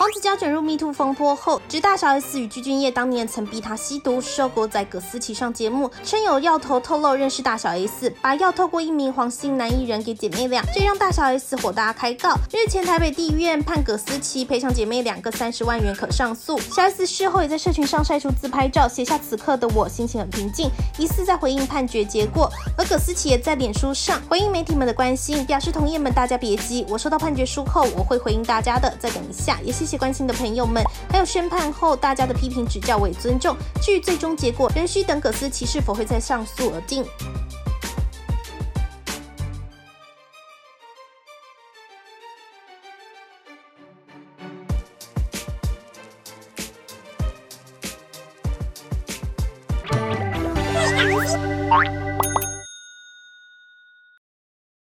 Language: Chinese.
王子娇卷入迷途风波后，指大小 S 与鞠俊晔当年曾逼他吸毒，受狗仔葛思琪上节目，称有药头透露认识大小 S，把药透过一名黄姓男艺人给姐妹俩，这让大小 S 火大开告。日前台北地院判葛思琪赔偿姐妹两个三十万元，可上诉。小 S 事后也在社群上晒出自拍照，写下此刻的我心情很平静，疑似在回应判决结果。而葛思琪也在脸书上回应媒体们的关心，表示同业们大家别急，我收到判决书后我会回应大家的，再等一下，也谢谢谢关心的朋友们，还有宣判后大家的批评指教我也尊重。至于最终结果，仍需等葛思琪是否会再上诉而定。